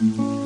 Bye.